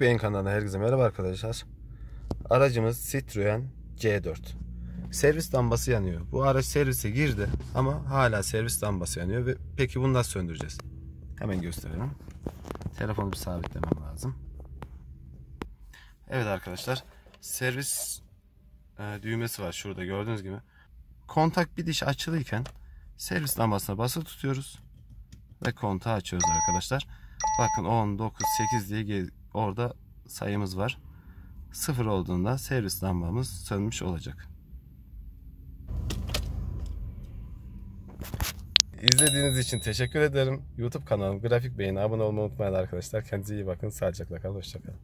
Beyin kanalına herkese merhaba arkadaşlar. Aracımız Citroen C4. Servis lambası yanıyor. Bu araç servise girdi ama hala servis lambası yanıyor ve peki bunu nasıl söndüreceğiz? Hemen gösterelim. Telefonu bir sabitlemem lazım. Evet arkadaşlar. Servis e, düğmesi var şurada gördüğünüz gibi. Kontak bir diş açılıyken servis lambasına basılı tutuyoruz ve kontağı açıyoruz arkadaşlar. Bakın 10, 9, 8 diye orada sayımız var. Sıfır olduğunda servis lambamız sönmüş olacak. İzlediğiniz için teşekkür ederim. YouTube kanalım Grafik Beyin'e abone olmayı unutmayın arkadaşlar. Kendinize iyi bakın. Sağlıcakla kalın. Hoşçakalın.